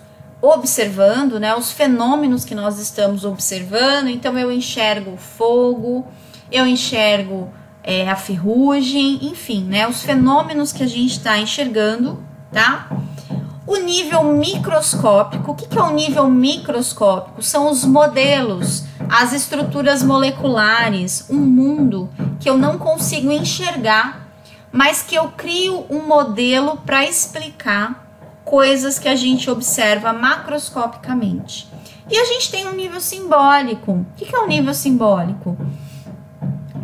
observando, né, os fenômenos que nós estamos observando. Então eu enxergo o fogo, eu enxergo é, a ferrugem, enfim, né, os fenômenos que a gente está enxergando, tá? O nível microscópico, o que, que é o nível microscópico? São os modelos, as estruturas moleculares, um mundo que eu não consigo enxergar, mas que eu crio um modelo para explicar coisas que a gente observa macroscopicamente. E a gente tem um nível simbólico. O que é um nível simbólico?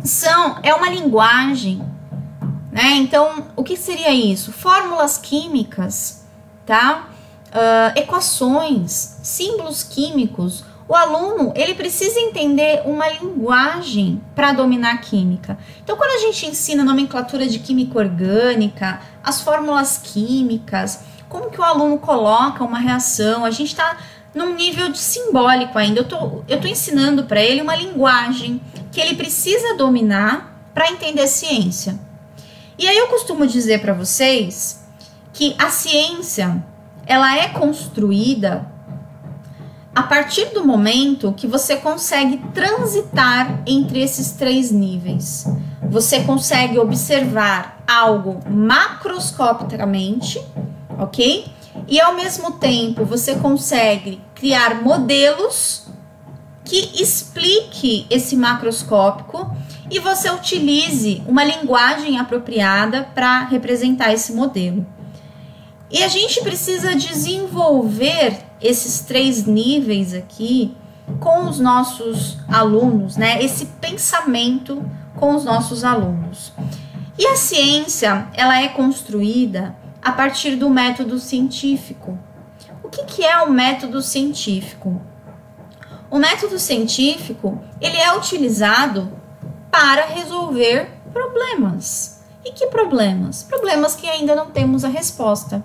São, é uma linguagem, né? Então, o que seria isso? Fórmulas químicas tá? Uh, equações, símbolos químicos. O aluno ele precisa entender uma linguagem para dominar a química. Então, quando a gente ensina nomenclatura de química orgânica, as fórmulas químicas, como que o aluno coloca uma reação, a gente está num nível de simbólico ainda. Eu tô, eu tô ensinando para ele uma linguagem que ele precisa dominar para entender ciência. E aí eu costumo dizer para vocês que a ciência ela é construída a partir do momento que você consegue transitar entre esses três níveis. Você consegue observar algo macroscopicamente, ok? E ao mesmo tempo você consegue criar modelos que explique esse macroscópico e você utilize uma linguagem apropriada para representar esse modelo. E a gente precisa desenvolver esses três níveis aqui com os nossos alunos, né? Esse pensamento com os nossos alunos. E a ciência, ela é construída a partir do método científico. O que, que é o método científico? O método científico, ele é utilizado para resolver problemas. E que problemas? Problemas que ainda não temos a resposta.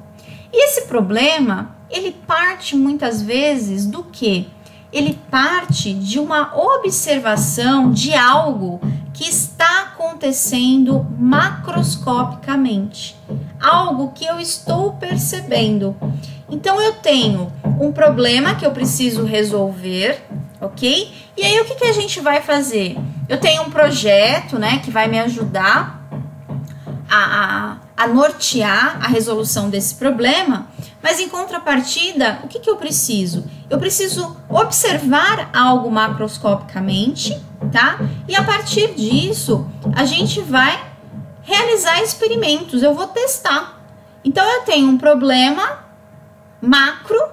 E esse problema, ele parte muitas vezes do que? Ele parte de uma observação de algo que está acontecendo macroscopicamente, algo que eu estou percebendo. Então eu tenho um problema que eu preciso resolver, ok? E aí o que, que a gente vai fazer? Eu tenho um projeto, né, que vai me ajudar a, a a nortear a resolução desse problema, mas em contrapartida, o que, que eu preciso? Eu preciso observar algo macroscopicamente, tá? E a partir disso, a gente vai realizar experimentos, eu vou testar. Então, eu tenho um problema macro,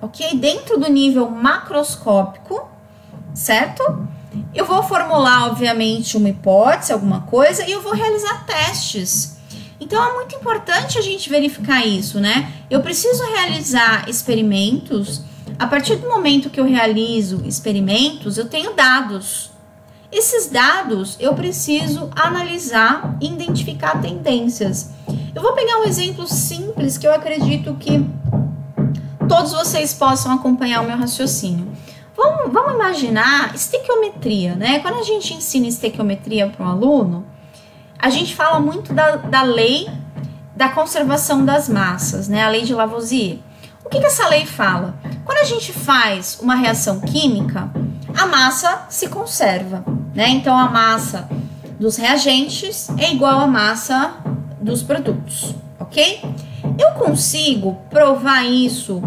ok? Dentro do nível macroscópico, certo? Eu vou formular, obviamente, uma hipótese, alguma coisa, e eu vou realizar testes então é muito importante a gente verificar isso, né? Eu preciso realizar experimentos. A partir do momento que eu realizo experimentos, eu tenho dados. Esses dados eu preciso analisar e identificar tendências. Eu vou pegar um exemplo simples que eu acredito que todos vocês possam acompanhar o meu raciocínio. Vamos, vamos imaginar estequiometria, né? Quando a gente ensina estequiometria para um aluno, a gente fala muito da, da lei da conservação das massas, né? A lei de Lavoisier. O que, que essa lei fala? Quando a gente faz uma reação química, a massa se conserva, né? Então a massa dos reagentes é igual à massa dos produtos, ok? Eu consigo provar isso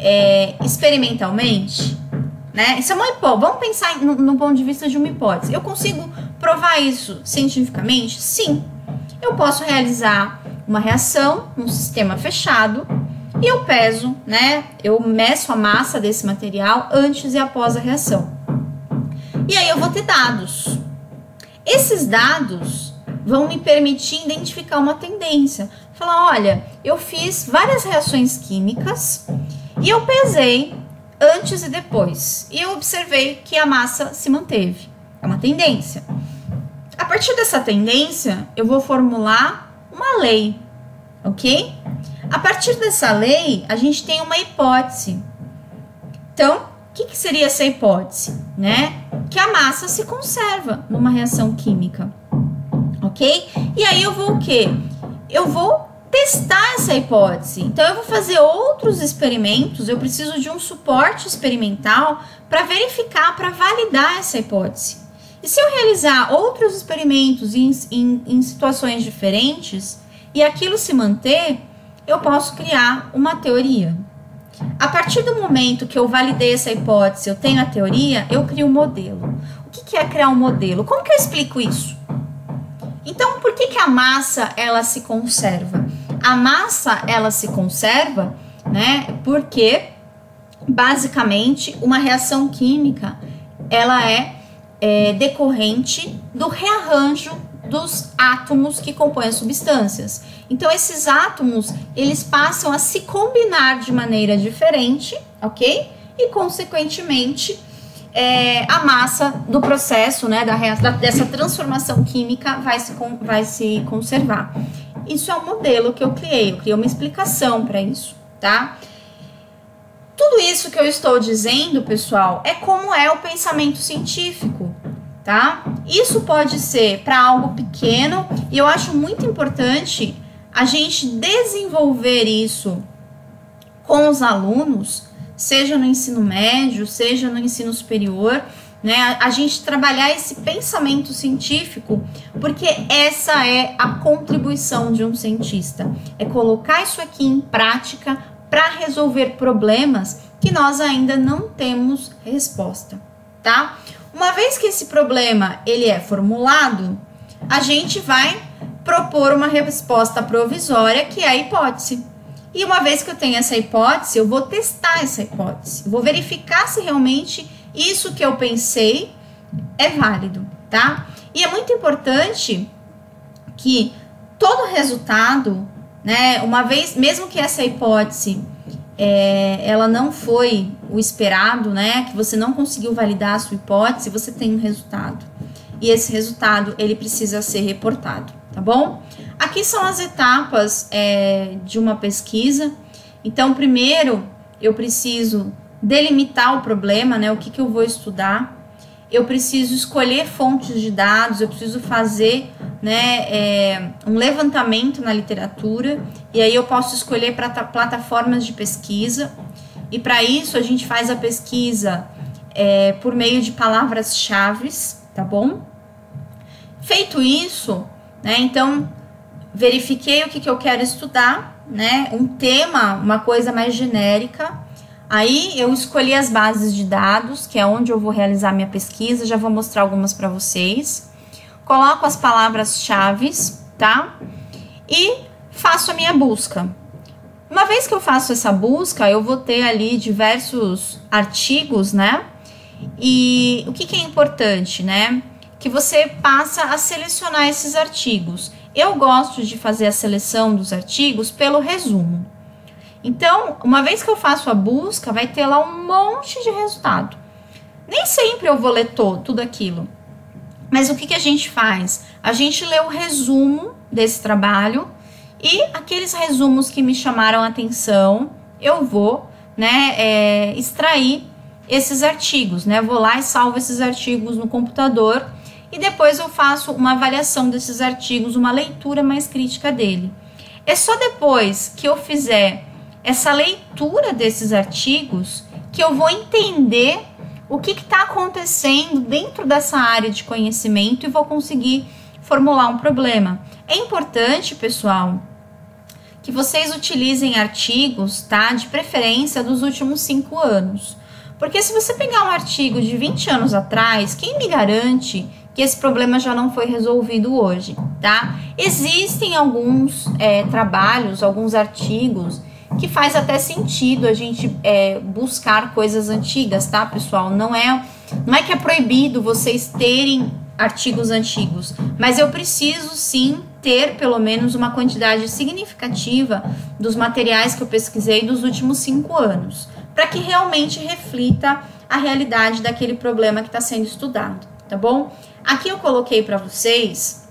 é, experimentalmente, né? Isso é uma hipótese. Vamos pensar no, no ponto de vista de uma hipótese. Eu consigo Provar isso cientificamente? Sim. Eu posso realizar uma reação num sistema fechado e eu peso, né? Eu meço a massa desse material antes e após a reação. E aí eu vou ter dados. Esses dados vão me permitir identificar uma tendência. Falar, olha, eu fiz várias reações químicas e eu pesei antes e depois. E eu observei que a massa se manteve. É uma tendência. A partir dessa tendência, eu vou formular uma lei, ok? A partir dessa lei, a gente tem uma hipótese. Então, o que, que seria essa hipótese? Né? Que a massa se conserva numa reação química, ok? E aí eu vou o quê? Eu vou testar essa hipótese. Então, eu vou fazer outros experimentos, eu preciso de um suporte experimental para verificar, para validar essa hipótese. E se eu realizar outros experimentos em, em, em situações diferentes e aquilo se manter, eu posso criar uma teoria. A partir do momento que eu validei essa hipótese, eu tenho a teoria, eu crio um modelo. O que é criar um modelo? Como que eu explico isso? Então, por que, que a massa ela se conserva? A massa ela se conserva, né? Porque basicamente uma reação química ela é, é decorrente do rearranjo dos átomos que compõem as substâncias. Então esses átomos, eles passam a se combinar de maneira diferente, ok? E consequentemente, é, a massa do processo, né, da, da, dessa transformação química vai se, vai se conservar. Isso é um modelo que eu criei, eu criei uma explicação para isso, tá? Tudo isso que eu estou dizendo, pessoal, é como é o pensamento científico, tá? Isso pode ser para algo pequeno e eu acho muito importante a gente desenvolver isso com os alunos, seja no ensino médio, seja no ensino superior, né? A gente trabalhar esse pensamento científico, porque essa é a contribuição de um cientista, é colocar isso aqui em prática para resolver problemas que nós ainda não temos resposta, tá? Uma vez que esse problema ele é formulado, a gente vai propor uma resposta provisória, que é a hipótese. E uma vez que eu tenho essa hipótese, eu vou testar essa hipótese. vou verificar se realmente isso que eu pensei é válido, tá? E é muito importante que todo resultado, né, uma vez, mesmo que essa hipótese é, ela não foi o esperado, né, que você não conseguiu validar a sua hipótese, você tem um resultado. E esse resultado, ele precisa ser reportado tá bom? Aqui são as etapas é, de uma pesquisa. Então, primeiro eu preciso delimitar o problema, né? O que, que eu vou estudar. Eu preciso escolher fontes de dados, eu preciso fazer né, é, um levantamento na literatura, e aí eu posso escolher plataformas de pesquisa. E para isso a gente faz a pesquisa é, por meio de palavras-chave, tá bom? Feito isso, né? Então, verifiquei o que, que eu quero estudar, né? Um tema, uma coisa mais genérica. Aí eu escolhi as bases de dados, que é onde eu vou realizar minha pesquisa, já vou mostrar algumas para vocês. Coloco as palavras-chave, tá? E faço a minha busca. Uma vez que eu faço essa busca, eu vou ter ali diversos artigos, né? E o que, que é importante, né? que você passa a selecionar esses artigos. Eu gosto de fazer a seleção dos artigos pelo resumo. Então, uma vez que eu faço a busca, vai ter lá um monte de resultado. Nem sempre eu vou ler todo, tudo aquilo. Mas o que, que a gente faz? A gente lê o resumo desse trabalho e aqueles resumos que me chamaram a atenção, eu vou né, é, extrair esses artigos, né? Vou lá e salvo esses artigos no computador e depois eu faço uma avaliação desses artigos, uma leitura mais crítica dele. É só depois que eu fizer essa leitura desses artigos que eu vou entender o que está acontecendo dentro dessa área de conhecimento e vou conseguir formular um problema. É importante, pessoal, que vocês utilizem artigos, tá? De preferência dos últimos cinco anos. Porque se você pegar um artigo de 20 anos atrás, quem me garante que esse problema já não foi resolvido hoje, tá? Existem alguns é, trabalhos, alguns artigos que faz até sentido a gente é, buscar coisas antigas, tá, pessoal? Não é, não é que é proibido vocês terem artigos antigos, mas eu preciso sim ter pelo menos uma quantidade significativa dos materiais que eu pesquisei dos últimos cinco anos, para que realmente reflita a realidade daquele problema que está sendo estudado, tá bom? Aqui eu coloquei para vocês,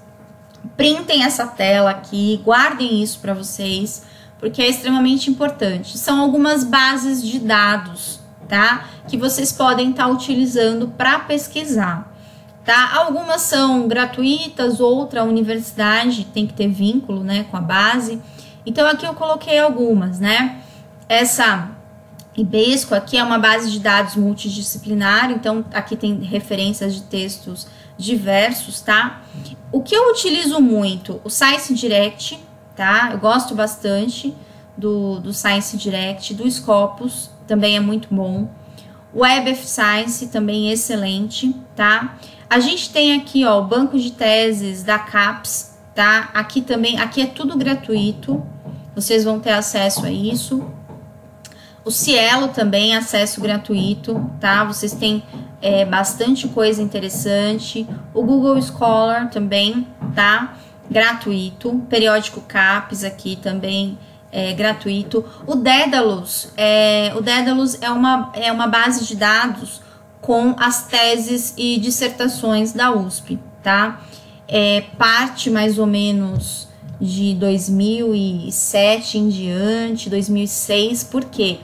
printem essa tela aqui, guardem isso para vocês, porque é extremamente importante. São algumas bases de dados, tá? Que vocês podem estar tá utilizando para pesquisar, tá? Algumas são gratuitas, outra a universidade tem que ter vínculo, né, com a base. Então aqui eu coloquei algumas, né? Essa IBESCO aqui é uma base de dados multidisciplinar, então aqui tem referências de textos diversos, tá? O que eu utilizo muito, o Science Direct, tá? Eu gosto bastante do, do Science Direct, do Scopus, também é muito bom. O Web of Science também é excelente, tá? A gente tem aqui, ó, o banco de teses da CAPES, tá? Aqui também, aqui é tudo gratuito, vocês vão ter acesso a isso. O Cielo também, acesso gratuito, tá? Vocês têm é, bastante coisa interessante. O Google Scholar também, tá? Gratuito. Periódico CAPES aqui também é gratuito. O Daedalus, é, o Daedalus é uma, é uma base de dados com as teses e dissertações da USP, tá? É parte mais ou menos de 2007 em diante, 2006, por quê?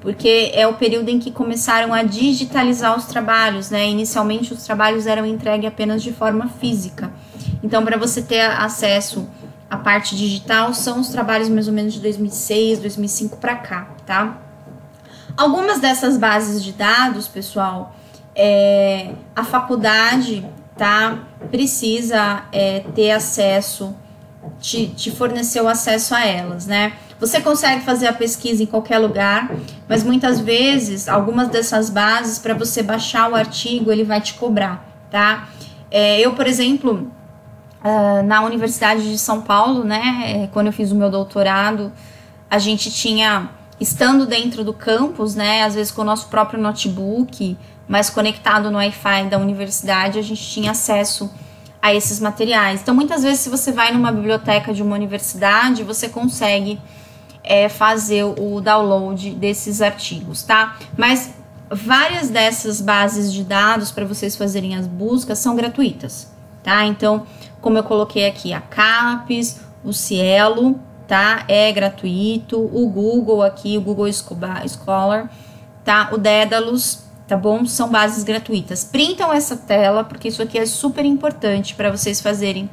Porque é o período em que começaram a digitalizar os trabalhos, né? Inicialmente os trabalhos eram entregues apenas de forma física. Então, para você ter acesso à parte digital, são os trabalhos mais ou menos de 2006, 2005 para cá, tá? Algumas dessas bases de dados, pessoal, é, a faculdade, tá? Precisa é, ter acesso te, te forneceu acesso a elas, né? Você consegue fazer a pesquisa em qualquer lugar, mas muitas vezes algumas dessas bases para você baixar o artigo ele vai te cobrar, tá? É, eu, por exemplo, uh, na Universidade de São Paulo, né? É, quando eu fiz o meu doutorado, a gente tinha estando dentro do campus, né? Às vezes com o nosso próprio notebook, mas conectado no Wi-Fi da universidade, a gente tinha acesso a esses materiais. Então, muitas vezes, se você vai numa biblioteca de uma universidade, você consegue é, fazer o download desses artigos, tá? Mas várias dessas bases de dados para vocês fazerem as buscas são gratuitas, tá? Então, como eu coloquei aqui, a CAPES, o Cielo, tá? É gratuito, o Google aqui, o Google Scholar, tá? O Daedalus tá bom? São bases gratuitas. Printam essa tela, porque isso aqui é super importante para vocês fazerem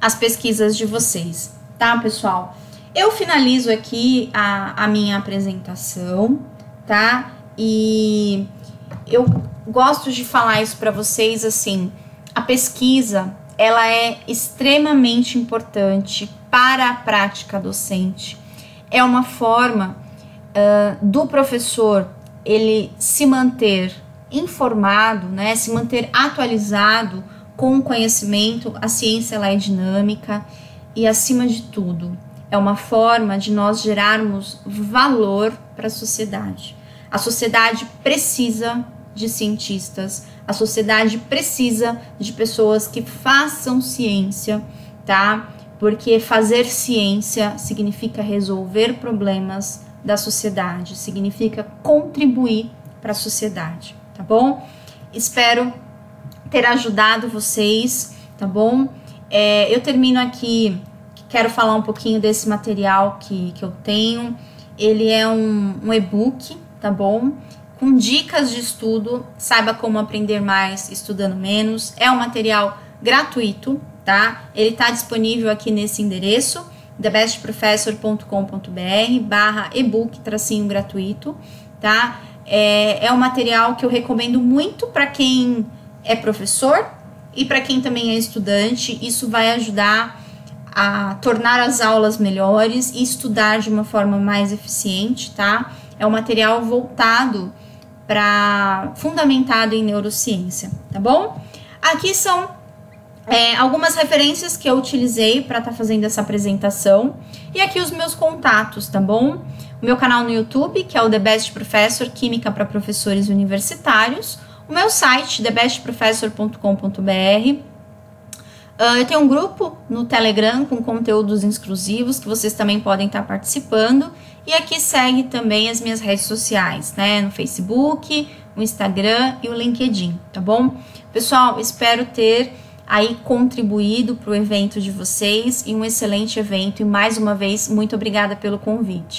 as pesquisas de vocês, tá, pessoal? Eu finalizo aqui a, a minha apresentação, tá? E eu gosto de falar isso para vocês assim, a pesquisa, ela é extremamente importante para a prática docente. É uma forma uh, do professor ele se manter informado, né, se manter atualizado com o conhecimento, a ciência ela é dinâmica e acima de tudo é uma forma de nós gerarmos valor para a sociedade. A sociedade precisa de cientistas, a sociedade precisa de pessoas que façam ciência, tá? Porque fazer ciência significa resolver problemas, da sociedade, significa contribuir para a sociedade, tá bom? Espero ter ajudado vocês, tá bom? É, eu termino aqui, quero falar um pouquinho desse material que, que eu tenho. Ele é um, um e-book, tá bom? Com dicas de estudo, saiba como aprender mais estudando menos. É um material gratuito, tá? Ele está disponível aqui nesse endereço thebestprofessor.com.br barra ebook tracinho gratuito, tá? É, é um material que eu recomendo muito para quem é professor e para quem também é estudante. Isso vai ajudar a tornar as aulas melhores e estudar de uma forma mais eficiente, tá? É um material voltado para fundamentado em neurociência, tá bom? Aqui são é, algumas referências que eu utilizei para estar tá fazendo essa apresentação e aqui os meus contatos, tá bom? O meu canal no YouTube, que é o The Best Professor Química para Professores Universitários, o meu site, thebestprofessor.com.br. Uh, eu tenho um grupo no Telegram com conteúdos exclusivos que vocês também podem estar participando. E aqui segue também as minhas redes sociais, né? No Facebook, o Instagram e o LinkedIn, tá bom? Pessoal, espero ter aí contribuído para o evento de vocês e um excelente evento. E mais uma vez, muito obrigada pelo convite.